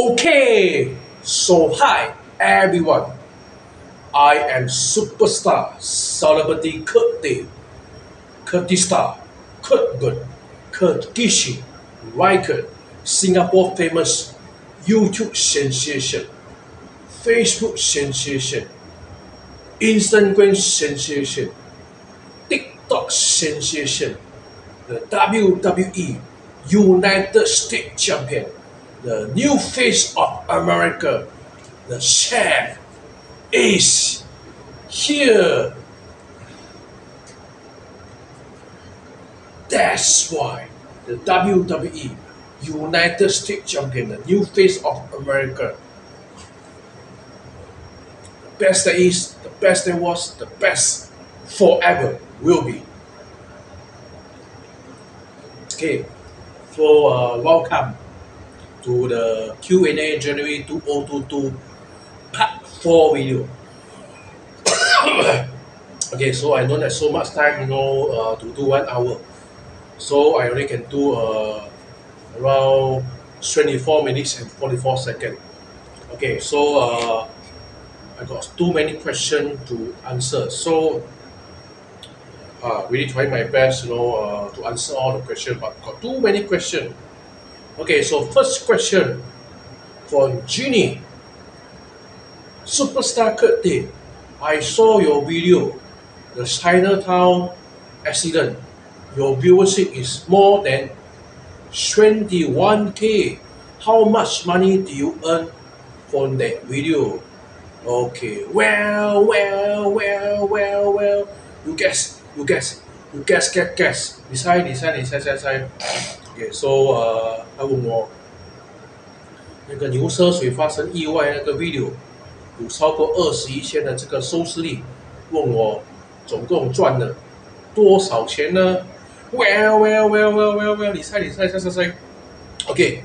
Okay, so hi everyone. I am superstar celebrity Kurt Tay, Kurtista, Kurt Good, Kurt Gishi, Rykurt, Singapore famous YouTube sensation, Facebook sensation, Instagram sensation, TikTok sensation, the WWE United States champion, the new face of America, the chef is here. That's why the WWE United States champion, the new face of America, the best there is, the best there was, the best forever will be. Okay, so uh, welcome to the Q&A January 2022 part 4 video. okay, so I don't have so much time, you know, uh, to do one hour. So I only can do uh, around 24 minutes and 44 seconds. Okay, so uh, I got too many questions to answer. So uh, really trying my best, you know, uh, to answer all the questions, but got too many questions. Okay, so first question for Genie. Superstar Kurt Tay, I saw your video, the Chinatown accident. Your viewership is more than 21k. How much money do you earn from that video? Okay, well, well, well, well, well. You guess, you guess, you guess, guess, guess. Decide, decide, decide, decide. 你猜，猜，猜。Okay, so 呃，他问我那个牛车水发生意外那个 video 有超过二十一千的这个收视率，问我总共赚了多少钱呢？Well, well, well, well, well, well，你猜，你猜，猜，猜，猜。Okay,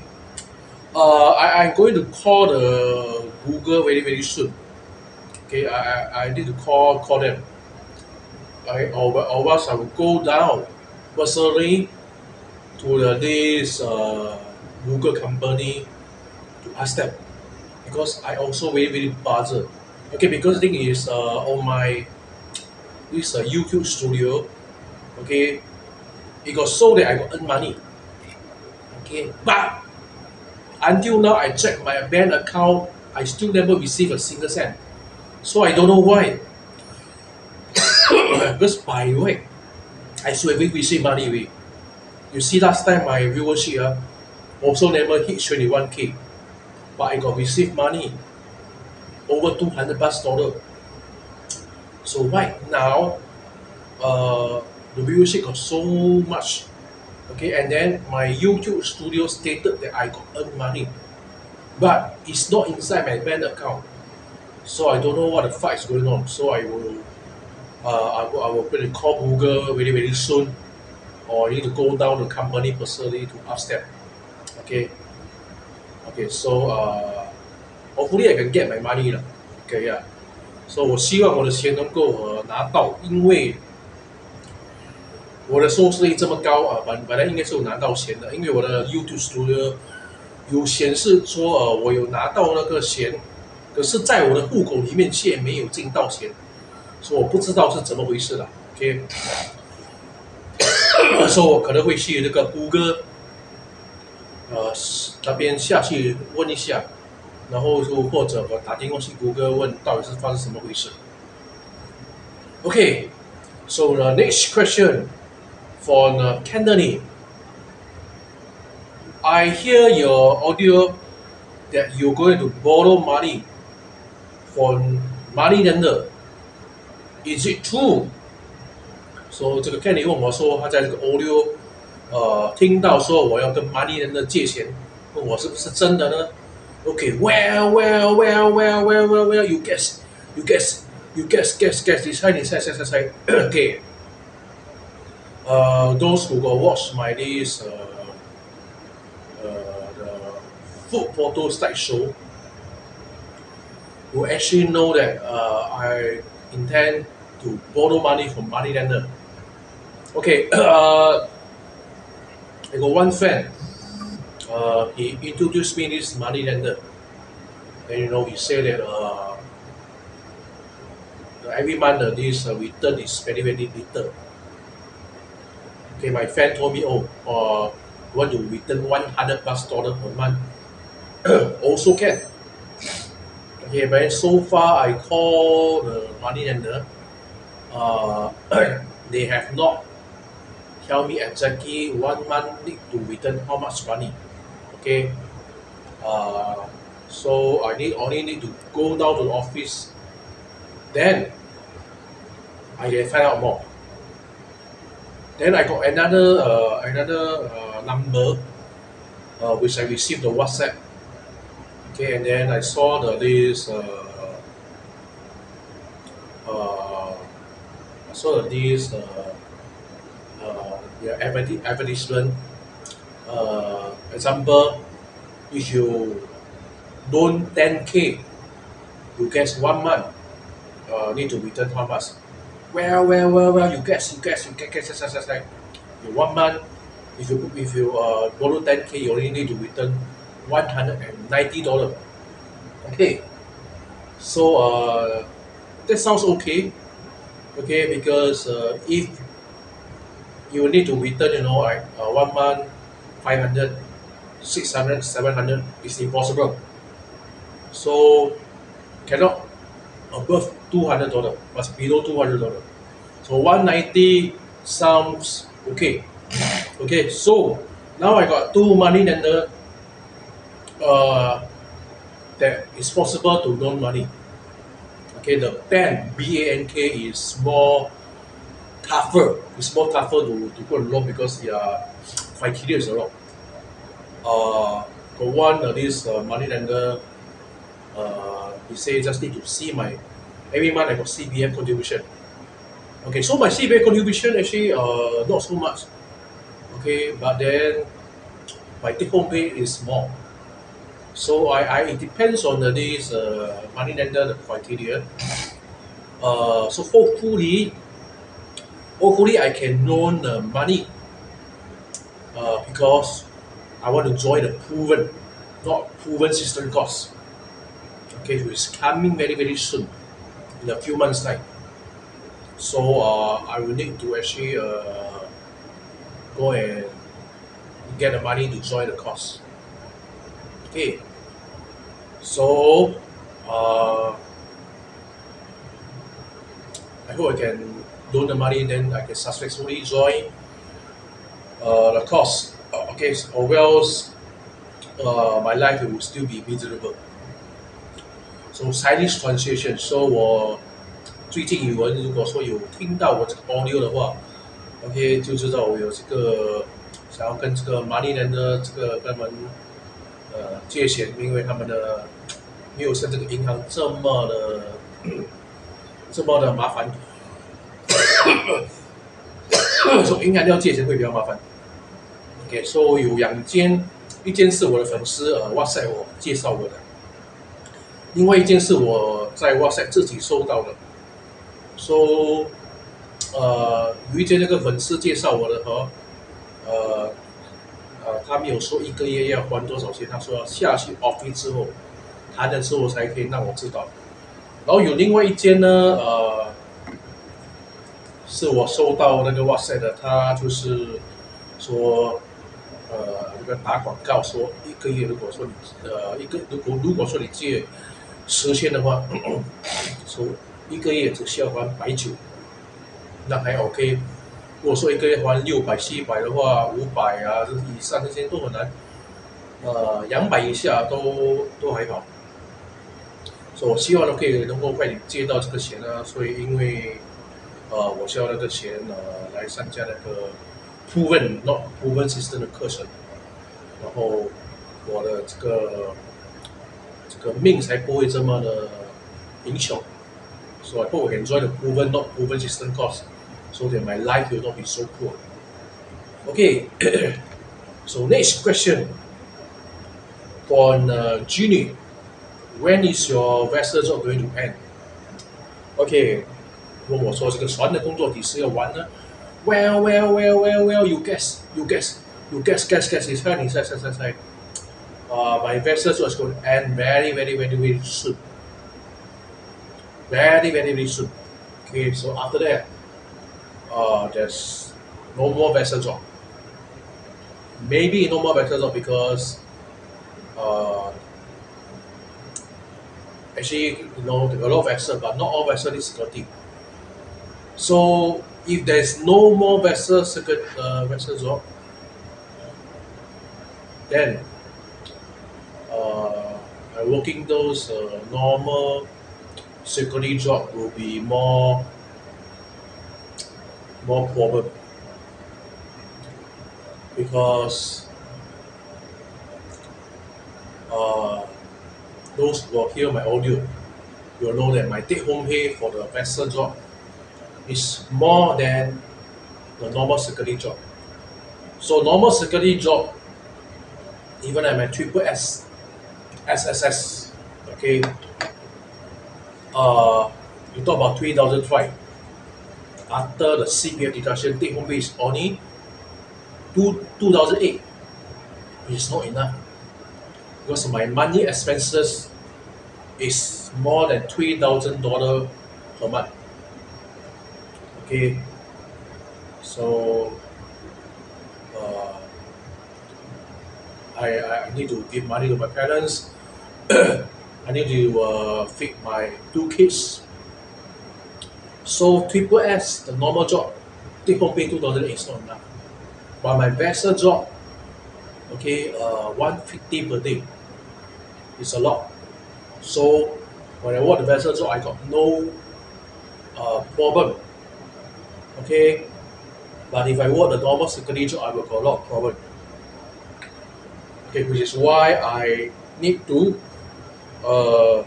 uh, I I'm going to call the Google very very soon. Okay, I I, I need to call call them. I or, or else I will go down personally to the this uh, Google company to ask them because I also very very buzzer. Okay, because the thing is uh, on my this uh, YouTube studio, okay, it got so that I got earn money. Okay, but until now I check my bank account, I still never receive a single cent. So I don't know why. because by the way, I should have received money. We, you see last time my viewership uh, also never hit 21k, but I got received money over 200 plus dollar. So right now, uh, the viewership got so much. Okay, and then my YouTube studio stated that I got earn money, but it's not inside my bank account. So I don't know what the fight is going on. So I will, uh, I will, I will probably call Google very very soon, or need to go down the company personally to ask them, okay, Okay, so uh, hopefully I can get my money 了。Okay, yeah. So 我希望我的钱能够呃拿到，因为我的收视率这么高啊，本本来应该是有拿到钱的，因为我的 YouTube Studio 有显示说呃我有拿到那个钱，可是在我的户口里面却没有进到钱，所以我不知道是怎么回事了。OK，所以我可能会去那个谷歌呃那边下去问一下，然后就或者我打电话去谷歌问到底是发生什么回事。Okay, so the next question for uh, Kennedy. I hear your audio that you're going to borrow money from money lender. Is it true? So 这个 Kenny 问我说，他在这个 audio 呃听到说我要跟 money lender 借钱，问我是不是真的呢？Okay, well, well, well, well, well, well, well, you guess, you guess, you guess, guess, guess. 你猜，你猜，猜，猜，猜。okay. Uh, those who go watch my this uh, uh, the food photo slideshow will actually know that uh, I intend to borrow money from moneylender. Okay, uh, I got one friend. Uh, he introduced me this money lender. And you know, he said that uh, every month uh, this uh, return is very, very little. Okay, my friend told me, oh, uh, want to return 100 plus dollar per month. also can. Okay, but so far I call the money lender. Uh, they have not tell me exactly one month need to return how much money. Okay. Uh, so I need only need to go down to the office. Then I can find out more. Then I got another uh, another uh, number uh, which I received the WhatsApp. Okay, and then I saw the this uh, uh, I saw the this uh, yeah, adverti- advertisement. Uh, example, if you loan 10k, you guess one month, uh, need to return how much? Well, well, well, well, you guess, you guess, you guess, guess, guess, guess, guess. In one month, if you if you uh, borrow 10k, you only need to return 190 dollar. Okay, so uh, that sounds okay. Okay, because uh, if you need to return, you know, like uh, one month, 500, 600, 700, it's impossible. So cannot above two hundred dollar, must below two hundred dollar. So one ninety sounds okay. Okay, so now I got two money lender uh, that is possible to loan money. Okay, the bank B A N K is more tougher. It's more tougher to, to go and because their criteria is a lot. Uh, the one uh, this uh, money lender uh, he say just need to see my every month I got CPF contribution. Okay, so my CPF contribution actually uh not so much. Okay, but then my take home pay is more. So I, I it depends on the this uh, money lender the criteria. Uh, so hopefully, hopefully I can loan the money. Uh, because I want to join the proven, not proven system course. Okay, which is coming very very soon, in a few months time. So uh, I will need to actually uh, go and get the money to join the course. Okay. So uh, I hope I can loan the money, then I can successfully join uh, the course. Uh, okay, so- or else uh, my life will still be miserable. So Chinese translation，so 我最近语文如果说有听到我这个 audio 的话，OK 就知道我有这个想要跟这个 money 人的这个跟他们呃借钱，因为他们的没有像这个银行这么的这么的麻烦，从银行要借钱会比较麻烦。OK，so 有两间，一间是我的粉丝呃哇塞我介绍我的，另外一件是我在哇塞自己收到的。So，呃，有一间那个粉丝介绍我的和，呃，呃，他没有说一个月要还多少钱，他说要下去 office 之后，谈的时候才可以让我知道。然后有另外一间呢，呃，是我收到那个 WhatsApp 的，他就是说，呃，那个打广告说一个月如果说你呃一个如果如果说你借十千的话，说一个月只需要还百九，那还 OK。如果说一个月还六百、七百的话，五百啊，这以上这些都很难。呃，两百以下都都还好。所以我希望呢可以能够快点借到这个钱啊，所以因为呃我需要那个钱呃来参加那个 proven not proven system 的课程，然后我的这个这个命才不会这么的贫穷。So I hope I can join the proven not proven system course so that my life will not be so poor. Okay, so next question from uh, Ginny. When is your vessel job going to end? OK，问我说这个船的工作几时要完呢？Well, well, well, well, well, you guess, you guess, you guess, guess, guess，你猜，你猜，猜，猜，猜。 uh, my vessels was going to end very, very, very, very soon. Very, very, very soon. Okay, so after that, uh, there's no more vessel job. Maybe no more vessel job because uh, actually, you know, there are a lot of vessels, but not all vessels need security. So if there's no more vessel secret uh, vessel job, then uh, working those uh, normal security job will be more more problem because uh, those who hear my audio you'll know that my take home pay for the vessel job is more than the normal security job. So normal security job, even at my triple S, SSS, okay, uh, you talk about 3,005. After the CPF deduction, take home pay is only two, 2008, which is not enough. Because my money expenses is more than $3,000 per month. Okay, so uh, I, I need to give money to my parents. I need to uh, feed my two kids. So triple S, the normal job, take home pay 2008 is not enough. But my vessel job, okay, uh, 150 per day is a lot. So when I work the vessel job, I got no uh, problem okay but if I work the normal security job I will got a lot of problem okay which is why I need to uh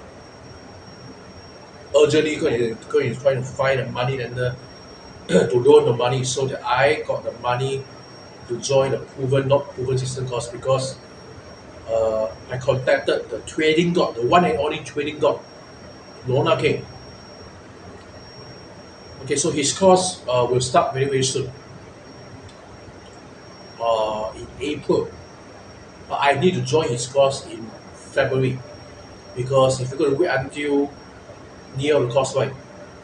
urgently go and go and try to find the money lender to loan the money so that I got the money to join the proven not proven system course because uh, I contacted the trading god, the one and only trading god, Lorna King. Okay, so his course uh, will start very, very soon. Uh, in April. But I need to join his course in February. Because if you're going to wait until near the course, right,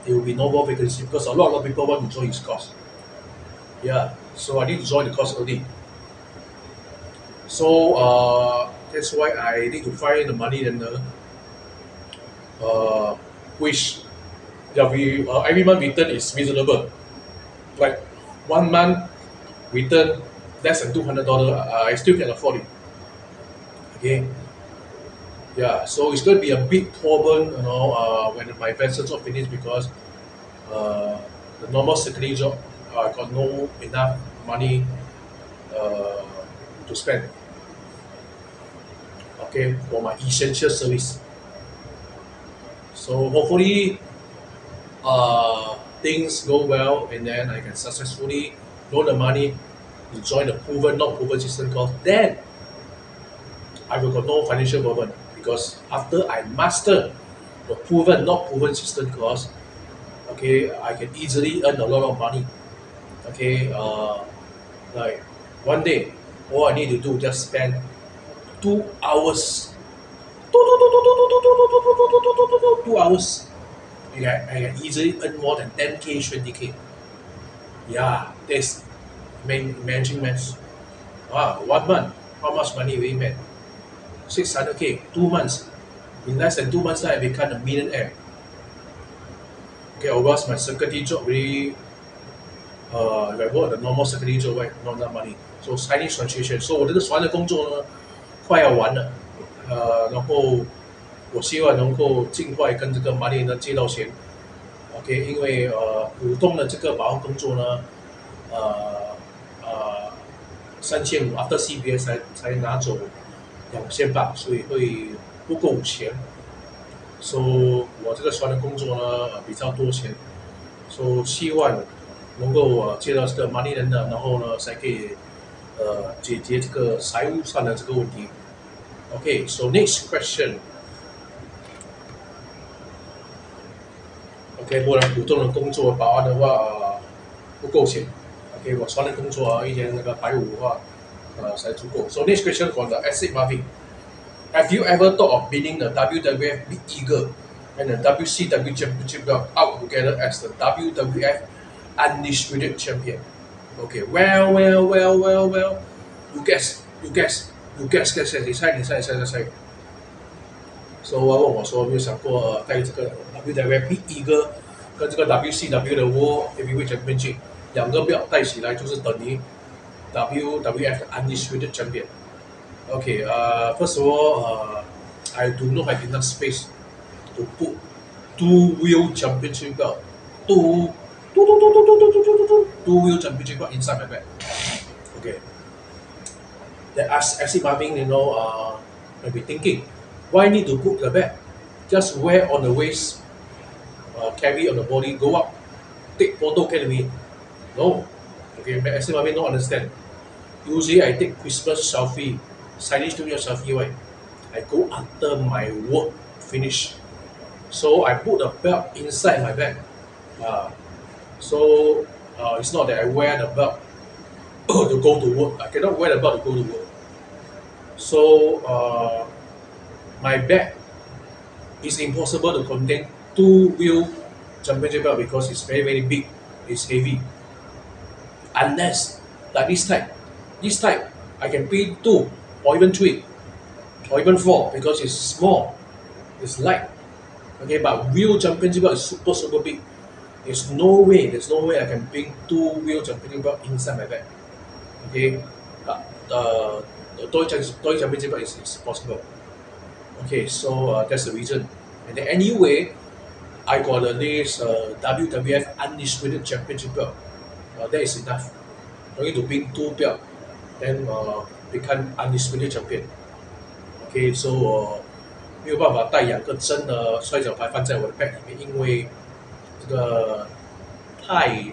there will be no more vacancy because a lot, a lot of people want to join his course. Yeah, so I need to join the course early. So uh, that's why I need to find the money and the uh, which yeah, we uh, every month return is reasonable. Like one month return less than two hundred dollar, uh, I still can afford it. Okay. Yeah, so it's going to be a big problem, you know, uh, when my vessels are finished because uh, the normal security job, I got no enough money uh, to spend. Okay, for my essential service. So hopefully uh, things go well and then I can successfully loan the money to join the proven, not proven system course, then I will got no financial burden because after I master the proven, not proven system course, okay, I can easily earn a lot of money. Okay, uh, like one day, all I need to do just spend two hours, two hours I can, I can easily earn more than 10k, 20k. Yeah, that's man, managing maths. Wow, one month, how much money we made? 600k, two months. In less than two months, I become a millionaire. Okay, of course, my security job really, uh, if I work the normal security job, right, not that money. So Chinese translation. So 我这个船的工作呢，快要完了，呃，然后 我希望能够尽快跟这个 money 呢借到钱，OK，因为呃股东的这个保安工作呢，呃呃三千五 after CBS 才才拿走两千八，所以会不够钱，所以我这个船的工作呢比较多钱，所以希望能够呃借到这个 money 人的，然后呢才可以呃解决这个财务上的这个问题。OK，so next question。OK，不然普通的工作保安的话、呃、不够钱。OK，我船的工作啊，一天那个百五的话，呃才足够。So next question for the asset Marvin. Have you ever thought of bidding the WWF Big Eagle and the WCW Championship belt out together as the WWF Undisputed Champion? Okay, well, well, well, well, well. You guess, you guess, you guess, guess, guess，你猜，你猜，你猜，你猜。所以问我说，有没有想过带这个 WWF Big Eagle 跟这个 WCW 的 World Heavyweight Championship 两个表带起来，就是等于 WWF 的 Undisputed Champion。Okay, uh, first of all, uh, I do not have enough space to put two wheel championship belt, two, two, two, two, two, two, two, two, two, two, two wheel championship belt inside my bag. Okay. Then as as if having, you know, uh, maybe thinking, why need to put the bag? Just wear on the waist, uh, carry on the body, go up, take photo can be. No. Okay, as if having don't understand. Usually I take Christmas selfie signage to yourself right? I go after my work finish. So I put the belt inside my bag. Uh, so uh, it's not that I wear the belt to go to work. I cannot wear the belt to go to work. So uh, my bag is impossible to contain two wheel championship belt because it's very very big. It's heavy. Unless like this type, this type I can pin two or even three or even four because it's small, it's light. Okay, but wheel championship belt is super super big. There's no way, there's no way I can bring two wheel championship belt inside my bag. Okay, but the the toy, toy championship belt is, is possible. Okay, so uh, that's the reason. And then anyway, I got this uh, WWF Undisputed Championship belt. Uh, that is enough. Don't need to win two belt, then uh, become undisputed champion. OK，所以我没有办法带两个真的摔跤牌放在我的 bag 里面，因为这个太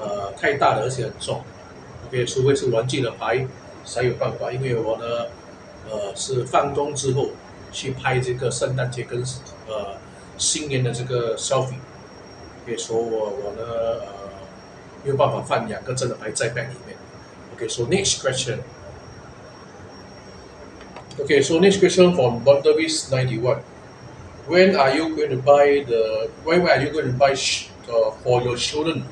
呃太大了，而且很重。OK，除非是玩具的牌才有办法，因为我呢呃是放工之后去拍这个圣诞节跟呃新年的这个 selfie。OK，所以我我呢呃没有办法放两个真的牌在 bag 里面。OK，so next question。Okay, so next question from Bondavis ninety one. When are you going to buy the? When, when are you going to buy sh, uh, for your children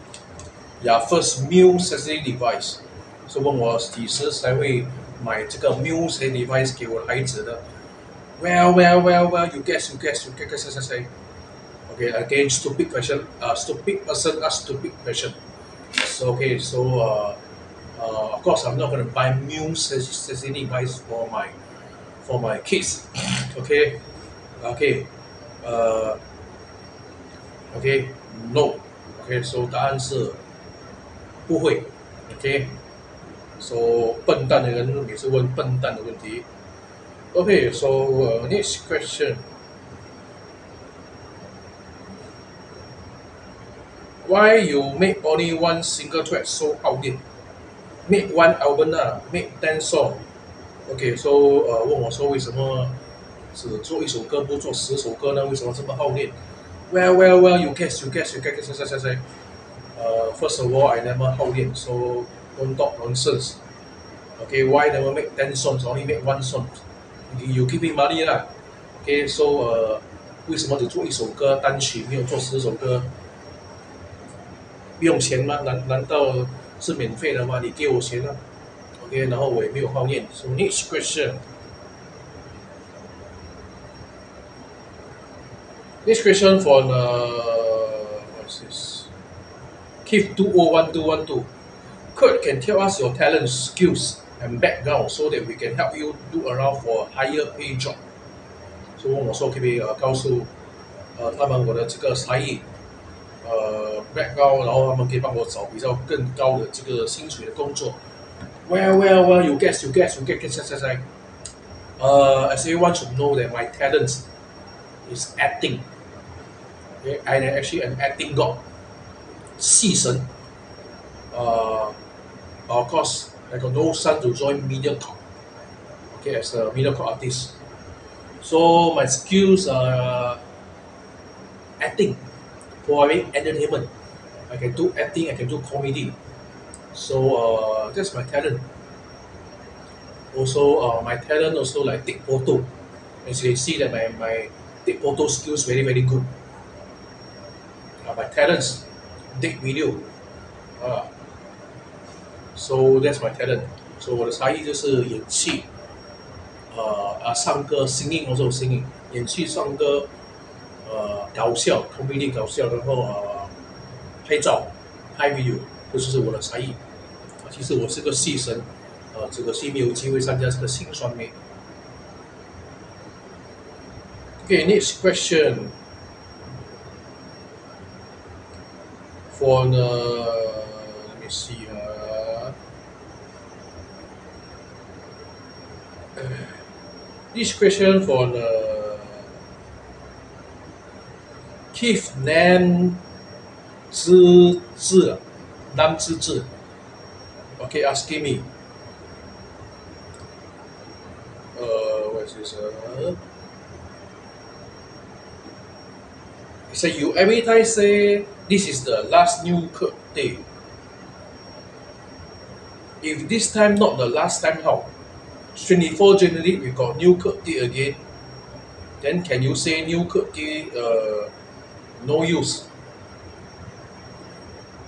their first meal necessary device? So 问我几时才会买这个 meal necessary device 给我孩子的 ？Well, well, well, well. You guess, you guess, you guess, guess, guess, guess. Okay, again, stupid question. Uh, stupid person ask stupid question. So okay, so uh, uh, of course, I'm not going to buy meal necessary device for my for my kids okay okay uh okay no okay so 答案是不会 okay so 笨蛋的人也是问笨蛋的问题 okay so uh, next question why you make only one single track so outdated make one album ah make ten song OK，so 呃问我说为什么只做一首歌不做十首歌呢？为什么这么好练？Well, well, well, you guess, you guess, you guess, say, say, say. Uh, first of all, I never 好练，so don't talk nonsense. Okay, why never make ten songs, only make one song? You give me money 啦。Okay, so 呃，为什么只做一首歌单曲，没有做十首歌？不用钱吗？难难道是免费的吗？你给我钱啊！OK，然后我也没有抱怨。So next question. Next question for uh, what's this? Keep two o one two one two. Kurt can tell us your talent, skills, and background so that we can help you do around for a higher pay job. 所以问我说可不可以呃告诉呃他们我的这个才艺呃 background，然后他们可以帮我找比较更高的这个薪水的工作。well, well, well, you guess, you guess, you guess, guess, guess, guess. Uh, as everyone should know that my talent is acting. Okay, I'm actually an acting god. Season. Uh, of course, I got no son to join MediaCorp. Okay, as a MediaCorp artist. So my skills are acting, providing entertainment. I can do acting, I can do comedy. So uh, that's my talent. Also, uh, my talent also like take photo. As you can see that my, my take photo skills very very good. Uh, my talents, take video. Uh, so that's my talent. So 我的才艺就是演戏，呃啊唱歌，singing also singing，演戏唱歌，呃搞笑，comedy 搞笑，然后呃拍照，拍 video，这就是我的才艺。啊其实我是个戏神，呃，这个戏没有机会参加这个辛酸妹。Okay, next question. For the, let me see. This question for the Keith Nan Zhi Zhi, Nan Zhi. Okay, asking me. Uh, what is this? Uh, said you every time say this is the last new day. If this time not the last time, how? 24 January we got new Kurt Tay again. Then can you say new Kurt Tay uh, no use?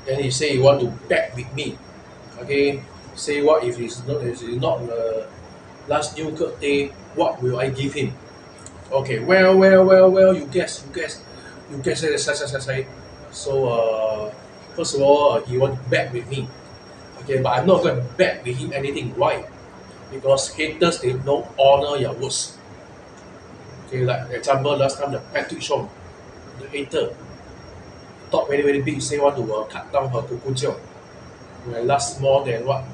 Then he say he want to bet with me. Okay, say what if it's not if it's not the last new Kurt Tay, what will I give him? Okay, well, well, well, well, you guess, you guess, you guess, say, say, say, say. So, uh, first of all, uh, he want to bet with me. Okay, but I'm not going to bet with him anything. Why? Because haters, they don't honor your words. Okay, like example, last time the Patrick Sean, the hater, talk very, very big, say want to uh, cut down her kukujiao. Will last more than what?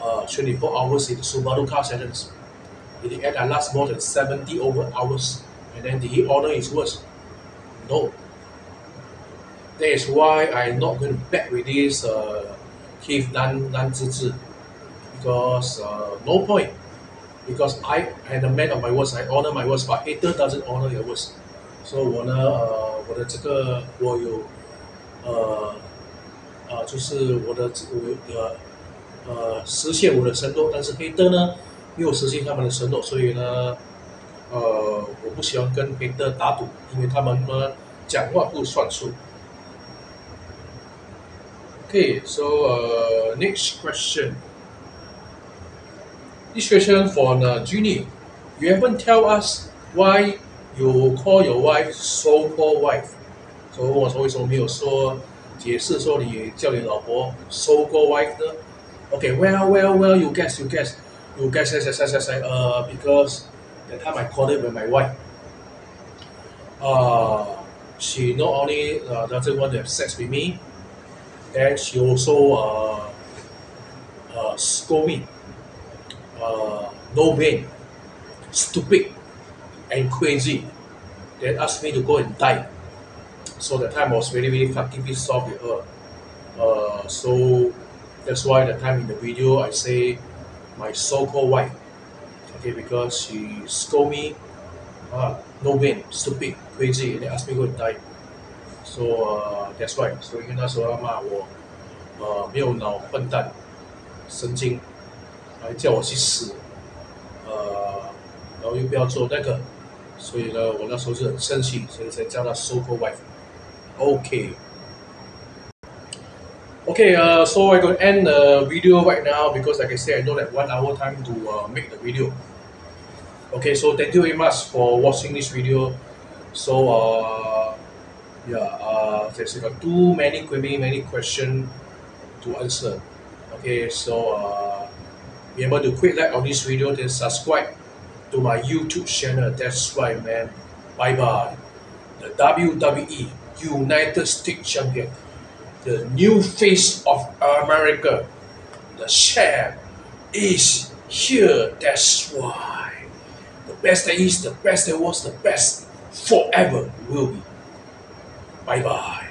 Uh, 24 hours in the Subaru car sessions. In the end, I last more than 70 over hours. And then did he honor his words? No. That is why I'm not going to back with this uh, Keith Nan, Nan Zhi Because uh, no point. Because I am a man of my words, I honor my words, but hater doesn't honor your words. So 我呢，呃，我的这个我有，呃，呃，就是我的我呃呃实现我的承诺，但是黑的呢没有实现他们的承诺，所以呢，呃，我不喜欢跟黑的打赌，因为他们呢讲话不算数。Okay, so uh, next question. This question for uh, Junie. You haven't tell us why you call your wife so-called wife. 所以问我说为什么没有说解释说你叫你老婆 so-called wife 呢？Okay, well, well, well, you guess, you guess, you guess, yes, yes, yes, yes, yes, uh, because the time I called it with my wife, uh, she not only uh, doesn't want to have sex with me, then she also uh, uh, scold me, uh, no brain, stupid, and crazy. Then asked me to go and die. So the time I was really, really fucking pissed off with her. Uh, so that's why the time in the video I say my so-called wife. Okay, because she scold me, uh, no brain, stupid, crazy, and then asked me to go and die. So uh, that's why，所以那时候他骂我，呃，没有脑，笨蛋，神经， 还叫我去死，呃，然后又不要做那个，所以呢，我那时候是很生气，所以才叫他 so-called wife。Okay. Okay, uh, so I'm going to end the video right now because like I said, I know that one hour time to uh, make the video. Okay, so thank you very much for watching this video. So, uh, yeah, uh, there's got too many, many, many questions to answer. Okay, so uh, be able to quick like on this video, then subscribe to my YouTube channel. That's right, man. Bye bye. The WWE United States champion, the new face of America, the champ is here. That's why. The best that is, the best that was, the best forever will be. Bye bye.